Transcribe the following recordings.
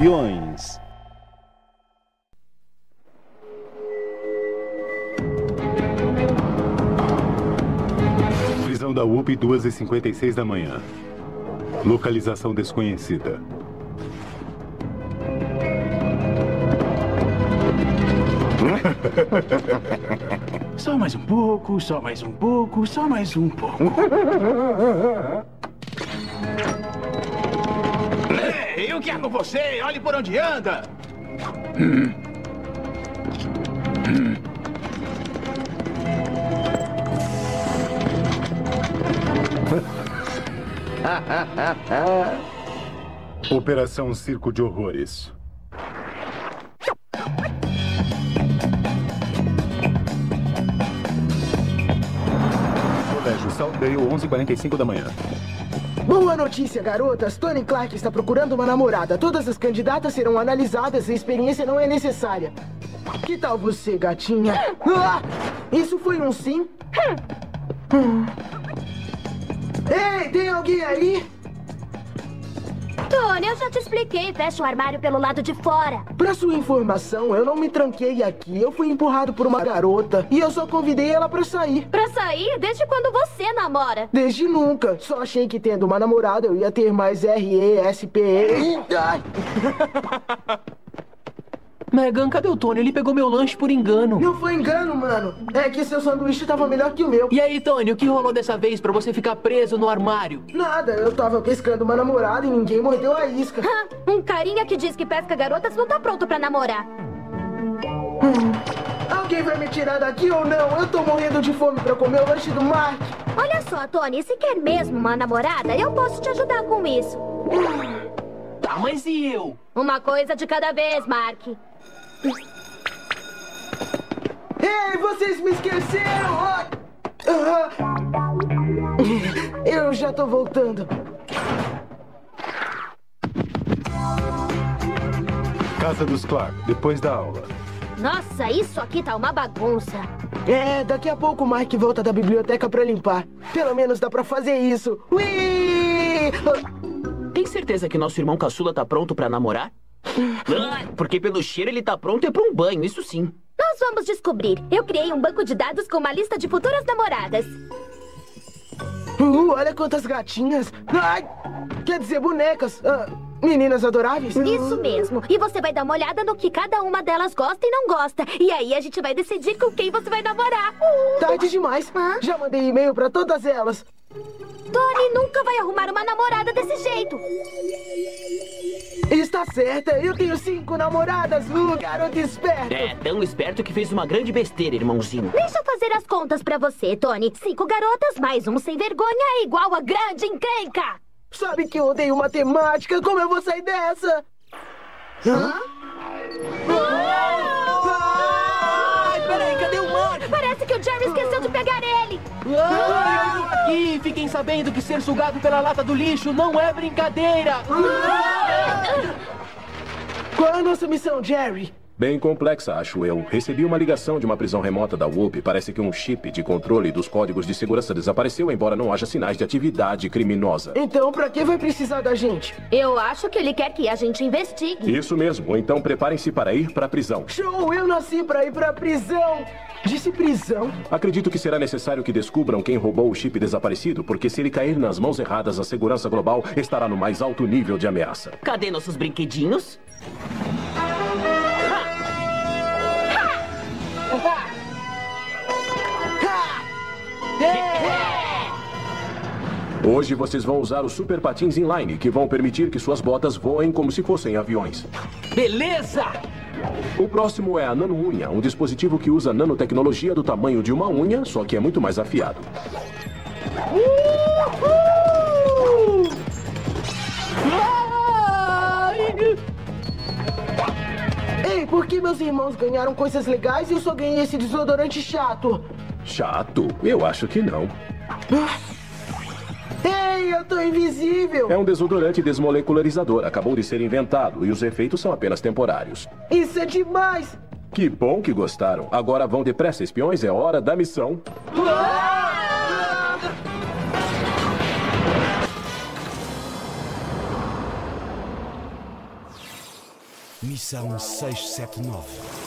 Espiões. Prisão da UP, 2h56 da manhã. Localização desconhecida. Só mais um pouco, só mais um pouco, só mais um pouco. Ei, o que é com você? Olhe por onde anda! Operação Circo de Horrores. Colégio Southdale, 11h45 da manhã. Boa notícia, garotas. Tony Clark está procurando uma namorada. Todas as candidatas serão analisadas e a experiência não é necessária. Que tal você, gatinha? Ah! Isso foi um sim? Hum. Ei, tem alguém aí? Tony, eu já te expliquei. Fecha o armário pelo lado de fora. Pra sua informação, eu não me tranquei aqui. Eu fui empurrado por uma garota e eu só convidei ela pra sair. Pra sair? Desde quando você namora? Desde nunca. Só achei que tendo uma namorada eu ia ter mais R-E-S-P-E. Ai! Megan, cadê o Tony? Ele pegou meu lanche por engano. Não foi engano, mano. É que seu sanduíche tava melhor que o meu. E aí, Tony, o que rolou dessa vez pra você ficar preso no armário? Nada, eu tava pescando uma namorada e ninguém mordeu a isca. Hã? Um carinha que diz que pesca garotas não tá pronto pra namorar. Alguém vai me tirar daqui ou não? Eu tô morrendo de fome pra comer o lanche do Mark. Olha só, Tony, se quer mesmo uma namorada, eu posso te ajudar com isso. Tá, mas e eu? Uma coisa de cada vez, Mark. Ei, vocês me esqueceram! Ah! Ah! Eu já tô voltando. Casa dos Clark, depois da aula. Nossa, isso aqui tá uma bagunça. É, daqui a pouco o Mark volta da biblioteca pra limpar. Pelo menos dá pra fazer isso. Ui! Tem certeza que nosso irmão caçula tá pronto pra namorar? Porque pelo cheiro ele tá pronto é pra um banho, isso sim. Nós vamos descobrir. Eu criei um banco de dados com uma lista de futuras namoradas. Uh, olha quantas gatinhas. Ai! Quer dizer, bonecas. Ah, meninas adoráveis? Isso mesmo. E você vai dar uma olhada no que cada uma delas gosta e não gosta. E aí a gente vai decidir com quem você vai namorar. Uh! Tarde demais. Hã? Já mandei e-mail pra todas elas. Tony nunca vai arrumar uma namorada desse jeito. Está certa, eu tenho cinco namoradas. Uh, garoto esperto. É, tão esperto que fez uma grande besteira, irmãozinho. Deixa eu fazer as contas pra você, Tony. Cinco garotas mais um sem vergonha é igual a grande encrenca. Sabe que eu odeio matemática? Como eu vou sair dessa? Hã? Ai, peraí, cadê o Mark? Parece que o Jerry esqueceu de pegar ele. Ah, tô aqui! Fiquem sabendo que ser sugado pela lata do lixo não é brincadeira! Qual é a nossa missão, Jerry? Bem complexa, acho eu. Recebi uma ligação de uma prisão remota da UP. Parece que um chip de controle dos códigos de segurança desapareceu, embora não haja sinais de atividade criminosa. Então, pra que vai precisar da gente? Eu acho que ele quer que a gente investigue. Isso mesmo. Então preparem-se para ir para a prisão. Show! Eu nasci pra ir pra prisão! Disse prisão? Acredito que será necessário que descubram quem roubou o chip desaparecido, porque se ele cair nas mãos erradas, a segurança global estará no mais alto nível de ameaça. Cadê nossos brinquedinhos? Hoje vocês vão usar os super patins inline, que vão permitir que suas botas voem como se fossem aviões. Beleza! O próximo é a nano-unha, um dispositivo que usa nanotecnologia do tamanho de uma unha, só que é muito mais afiado. Ei, por que meus irmãos ganharam coisas legais e eu só ganhei esse desodorante chato? Chato? Eu acho que não. Ei, eu tô invisível! É um desodorante desmolecularizador, acabou de ser inventado e os efeitos são apenas temporários. Isso é demais! Que bom que gostaram. Agora vão depressa, espiões, é hora da missão. Missão 679.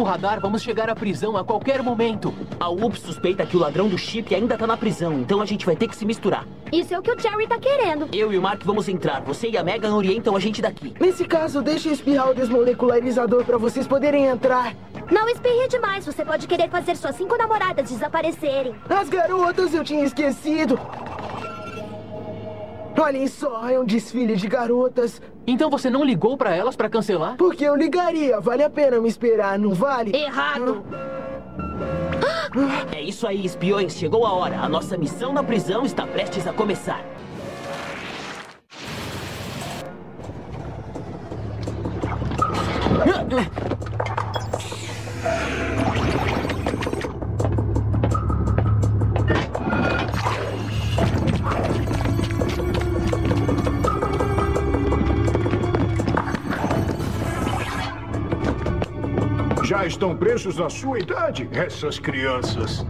Segundo o radar, vamos chegar à prisão a qualquer momento. A UP suspeita que o ladrão do chip ainda tá na prisão, então a gente vai ter que se misturar. Isso é o que o Jerry tá querendo. Eu e o Mark vamos entrar. Você e a Megan orientam a gente daqui. Nesse caso, deixe eu espirrar o desmolecularizador pra vocês poderem entrar. Não espirre demais, você pode querer fazer suas cinco namoradas desaparecerem. As garotas eu tinha esquecido. Olhem só, é um desfile de garotas. Então você não ligou pra elas pra cancelar? Porque eu ligaria. Vale a pena me esperar, não vale? Errado. É isso aí, espiões. Chegou a hora. A nossa missão na prisão está prestes a começar. Já estão presos à sua idade, essas crianças.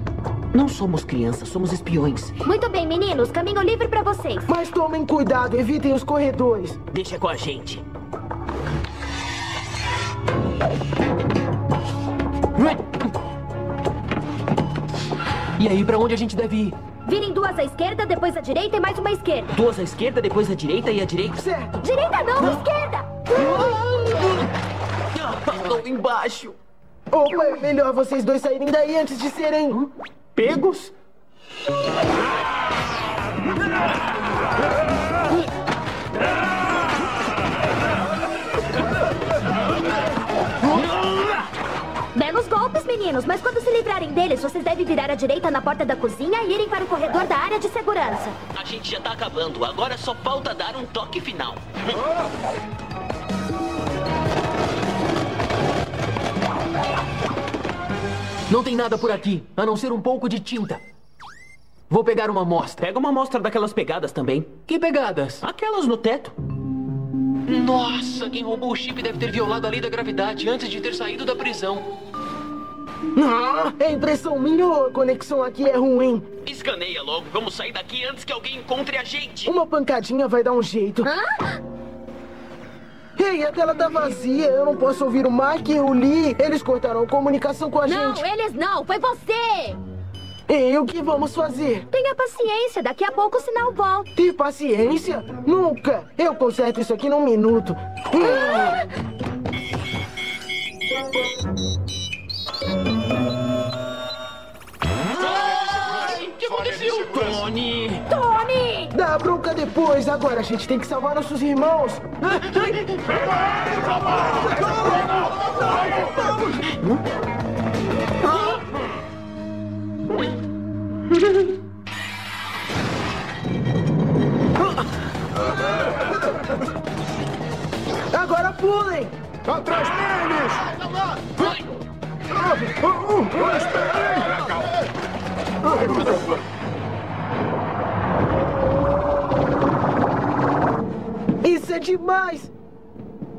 Não somos crianças, somos espiões. Muito bem, meninos, caminho livre pra vocês. Mas tomem cuidado, evitem os corredores. Deixa com a gente. E aí, pra onde a gente deve ir? Virem duas à esquerda, depois à direita e mais uma à esquerda. Duas à esquerda, depois à direita e à direita. Certo. Direita não, esquerda! Estou embaixo. Opa, é melhor vocês dois saírem daí antes de serem... Pegos? Belos golpes, meninos, mas quando se livrarem deles, vocês devem virar à direita na porta da cozinha e irem para o corredor da área de segurança. A gente já tá acabando. Agora só falta dar um toque final. Não tem nada por aqui, a não ser um pouco de tinta. Vou pegar uma amostra. Pega uma amostra daquelas pegadas também. Que pegadas? Aquelas no teto. Nossa, quem roubou o chip deve ter violado a lei da gravidade antes de ter saído da prisão. Ah, é impressão minha ou a conexão aqui é ruim? Escaneia logo. Vamos sair daqui antes que alguém encontre a gente. Uma pancadinha vai dar um jeito. Hã? Ei, a tela tá vazia. Eu não posso ouvir o Mark e o Lee. Eles cortaram a comunicação com a Não, gente. eles não, foi você! E o que vamos fazer? Tenha paciência, daqui a pouco o sinal volta. Ter paciência? Nunca. Eu conserto isso aqui num minuto. Ah! Dá bronca depois. Agora a gente tem que salvar nossos irmãos. Agora pulem. Atrás deles! Isso é demais.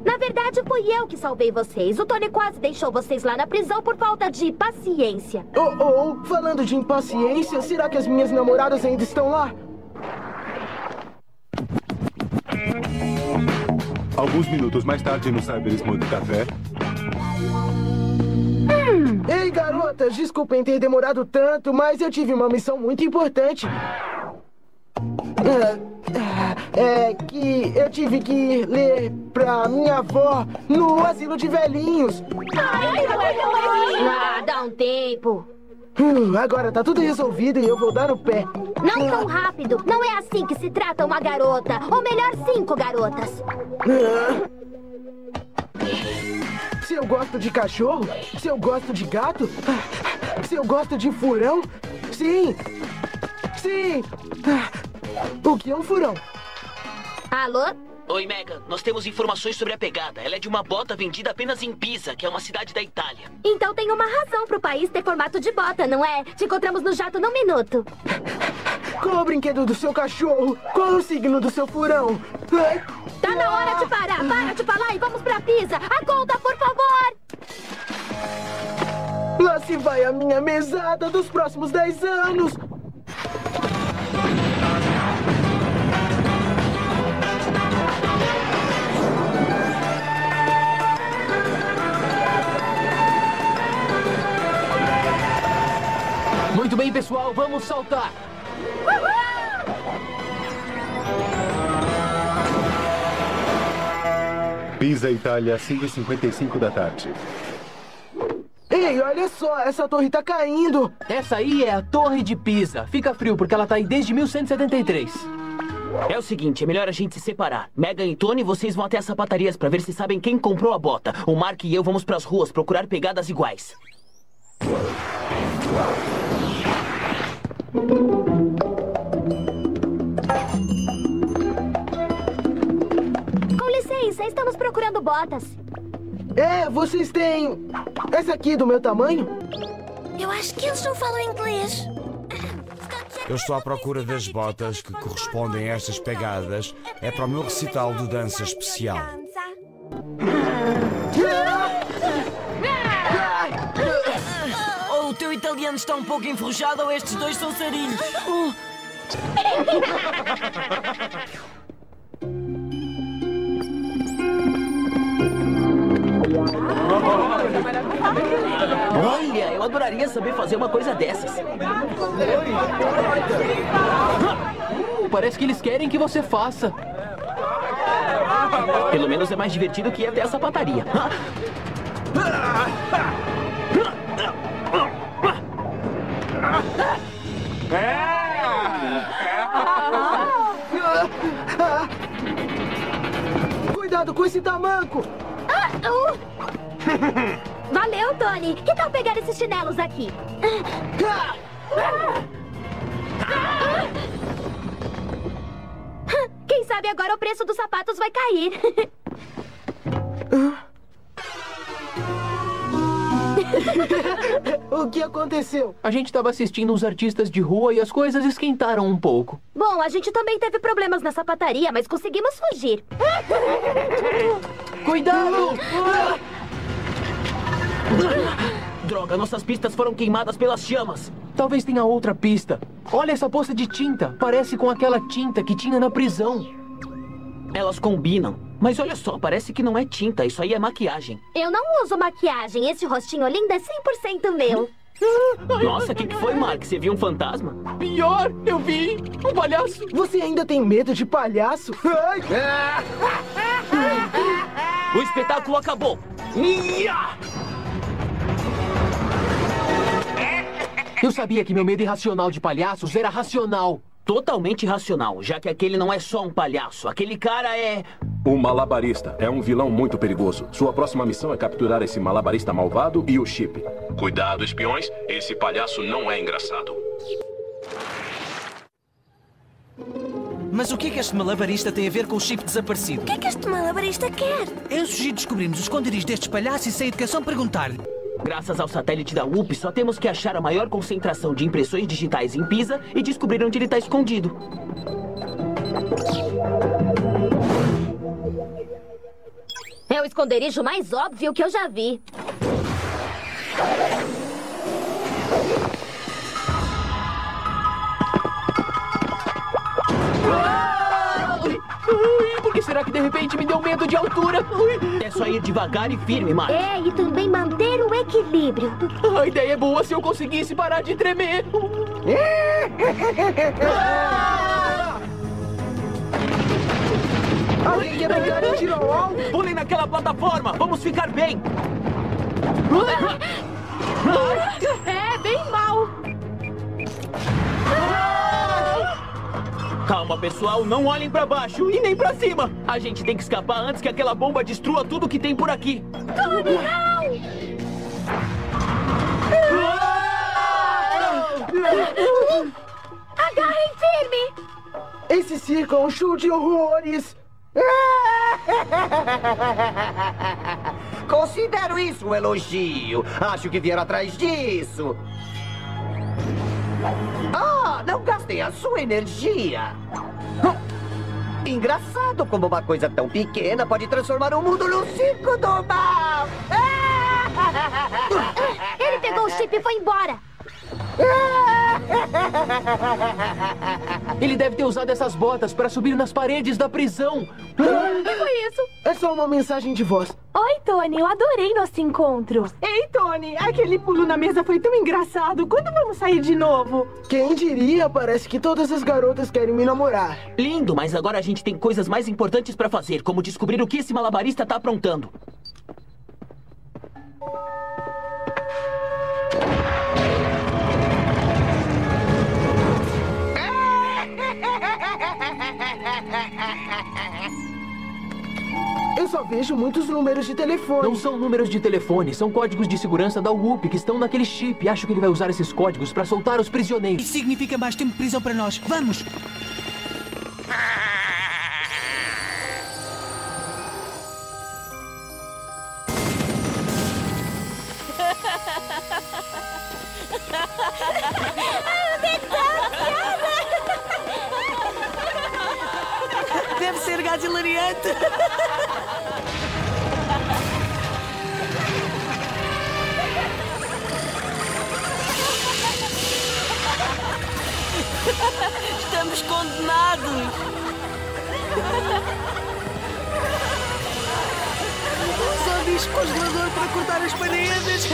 Na verdade, fui eu que salvei vocês. O Tony quase deixou vocês lá na prisão por falta de paciência. Oh, oh, falando de impaciência, será que as minhas namoradas ainda estão lá? Alguns minutos mais tarde no Cyber Smooth Café, Ei, garotas, desculpem ter demorado tanto, mas eu tive uma missão muito importante. É, é que eu tive que ler pra minha avó no asilo de velhinhos. Ah, dá um tempo. Hum, agora tá tudo resolvido e eu vou dar no pé. Não tão rápido. Não é assim que se trata uma garota. Ou melhor, cinco garotas. Ah. Se eu gosto de cachorro? Se eu gosto de gato? Ah, Se eu gosto de furão? Sim! Sim! Ah, O que é um furão? Alô? Oi, Megan. Nós temos informações sobre a pegada. Ela é de uma bota vendida apenas em Pisa, que é uma cidade da Itália. Então tem uma razão pro país ter formato de bota, não é? Te encontramos no jato num minuto. Qual é o brinquedo do seu cachorro? Qual é o signo do seu furão? Ai, Tá na hora de parar. Para de falar e vamos pra Pisa. A conta, por favor. Lá se vai a minha mesada dos próximos 10 anos! Pessoal, vamos saltar! Pisa, Itália, 5h55 da tarde. Ei, olha só, essa torre tá caindo. Essa aí é a Torre de Pisa. Fica frio porque ela tá aí desde 1173. É o seguinte, é melhor a gente se separar. Megan e Tony, vocês vão até as sapatarias pra ver se sabem quem comprou a bota. O Mark e eu vamos pras ruas procurar pegadas iguais. Com licença, estamos procurando botas. É, vocês têm. Essa aqui do meu tamanho? Eu acho que eles não falam inglês. Eu estou à procura das botas que correspondem a estas pegadas. É para o meu recital de dança especial. Italiano está um pouco enferrujado ou estes dois são sarinhos. Olha, eu adoraria saber fazer uma coisa dessas. Uh, parece que eles querem que você faça. Pelo menos é mais divertido que ir até a sapataria. Cuidado com esse tamanco! Ah, uh. Valeu, Tony. Que tal pegar esses chinelos aqui? Quem sabe agora o preço dos sapatos vai cair. o que aconteceu? A gente estava assistindo uns artistas de rua e as coisas esquentaram um pouco. Bom, a gente também teve problemas na sapataria, mas conseguimos fugir. Cuidado! Droga, nossas pistas foram queimadas pelas chamas. Talvez tenha outra pista. Olha essa poça de tinta. Parece com aquela tinta que tinha na prisão. Elas combinam. Mas olha só, parece que não é tinta. Isso aí é maquiagem. Eu não uso maquiagem. Esse rostinho lindo é 100% meu. Nossa, o que, que foi, Mark? Você viu um fantasma? Pior, eu vi um palhaço. Você ainda tem medo de palhaço? o espetáculo acabou. Eu sabia que meu medo irracional de palhaços era racional. Totalmente racional, já que aquele não é só um palhaço. Aquele cara é. O malabarista é um vilão muito perigoso. Sua próxima missão é capturar esse malabarista malvado e o chip. Cuidado, espiões, esse palhaço não é engraçado. Mas o que é que este malabarista tem a ver com o chip desaparecido? O que é que este malabarista quer? Eu sugiro descobrirmos os esconderijos destes palhaços e sem educação perguntar-lhe. Graças ao satélite da UP, só temos que achar a maior concentração de impressões digitais em Pisa e descobrir onde ele está escondido. É o esconderijo mais óbvio que eu já vi. Será que de repente me deu medo de altura? É só ir devagar e firme, Mark. É, e também manter o equilíbrio. A ideia é boa se eu conseguisse parar de tremer. Alguém quer alvo? Pulem naquela plataforma! Vamos ficar bem! É, bem Calma, pessoal, não olhem pra baixo e nem pra cima. A gente tem que escapar antes que aquela bomba destrua tudo que tem por aqui. Tony, não! Agarrem firme! Esse circo é um show de horrores! Considero isso um elogio. Acho que vieram atrás disso. Ah, não gastem a sua energia. Engraçado como uma coisa tão pequena pode transformar o mundo num circo do mal. Ele pegou o chip e foi embora. Ele deve ter usado essas botas para subir nas paredes da prisão. O que foi isso? É só uma mensagem de voz. Oi, Tony. Eu adorei nosso encontro. Ei, Tony. Aquele pulo na mesa foi tão engraçado. Quando vamos sair de novo? Quem diria? Parece que todas as garotas querem me namorar. Lindo, mas agora a gente tem coisas mais importantes pra fazer, como descobrir o que esse malabarista tá aprontando. Eu só vejo muitos números de telefone. Não são números de telefone, são códigos de segurança da UP que estão naquele chip. Acho que ele vai usar esses códigos para soltar os prisioneiros. Isso significa mais tempo de prisão para nós. Vamos! Deve ser gás hilariante. Estamos condenados. Só diz congelador para cortar as paredes.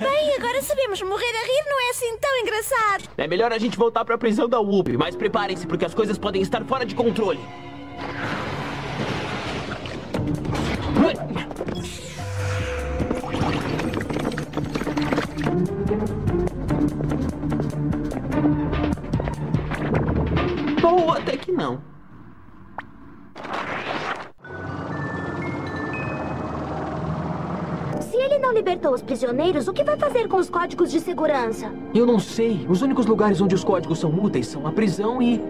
Bem, agora sabemos morrer a rir não é assim tão engraçado. É melhor a gente voltar pra prisão da UP, mas preparem-se porque as coisas podem estar fora de controle. Não. Se ele não libertou os prisioneiros, o que vai fazer com os códigos de segurança? Eu não sei. Os únicos lugares onde os códigos são úteis são a prisão e.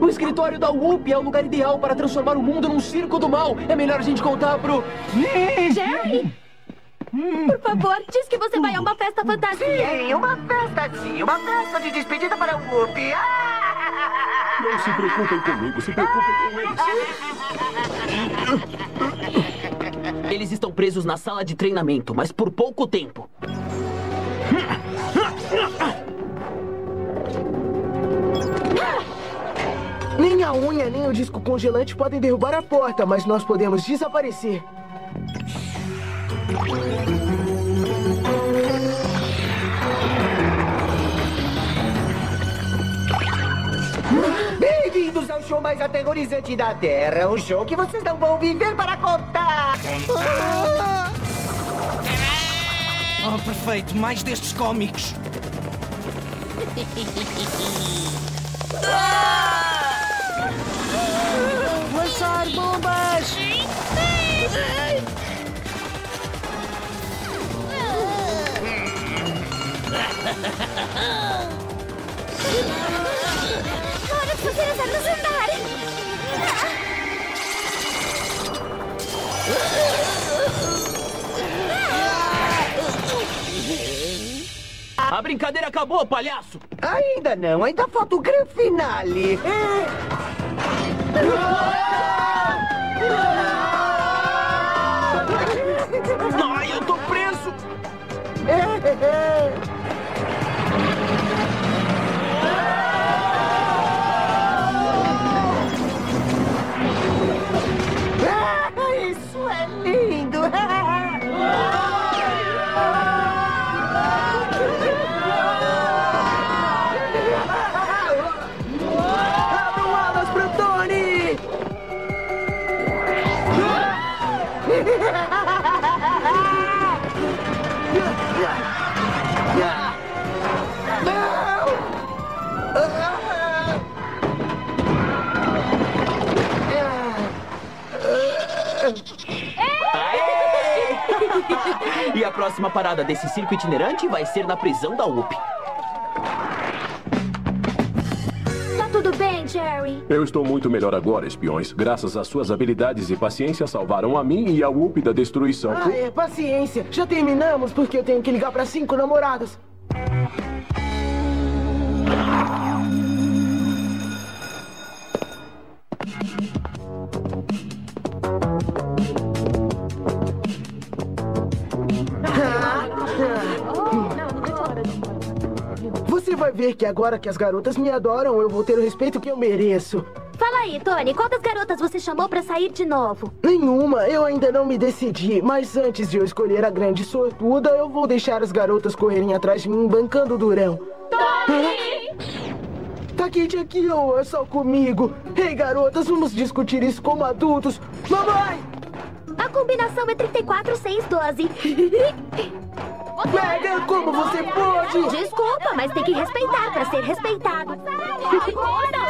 O escritório da UP é o lugar ideal para transformar o mundo num circo do mal. É melhor a gente contar pro. Jerry! Por favor, diz que você vai a uma festa fantasia. Sim, uma festa sim, uma festa de despedida para o Whoop. Ah! Não se preocupem comigo, se preocupem com eles. Eles estão presos na sala de treinamento, mas por pouco tempo. Nem a unha, nem o disco congelante podem derrubar a porta, mas nós podemos desaparecer. Bem-vindos ao show mais aterrorizante da Terra. Um show que vocês não vão viver para contar. Oh, perfeito. Mais destes cómicos. Lançar bombas! De fazer as armas andarem. A brincadeira acabou, palhaço! Ainda não, ainda falta o grande finale. Ai, eu tô preso! Próxima parada desse circo itinerante vai ser na prisão da UP. Tá tudo bem, Jerry? Eu estou muito melhor agora, espiões. Graças às suas habilidades e paciência, salvaram a mim e a UP da destruição. Ah, é, paciência. Já terminamos porque eu tenho que ligar pra cinco namoradas. Vai ver que agora que as garotas me adoram, eu vou ter o respeito que eu mereço. Fala aí, Tony, quantas garotas você chamou pra sair de novo? Nenhuma, eu ainda não me decidi. Mas antes de eu escolher a grande sortuda, eu vou deixar as garotas correrem atrás de mim, bancando o durão. Tony! Tá quente aqui ou é só comigo? Ei, garotas, vamos discutir isso como adultos. Mamãe! A combinação é 34, 6, 12. Pega, como você pode? Desculpa, mas tem que respeitar pra ser respeitado. Agora!